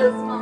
Christmas.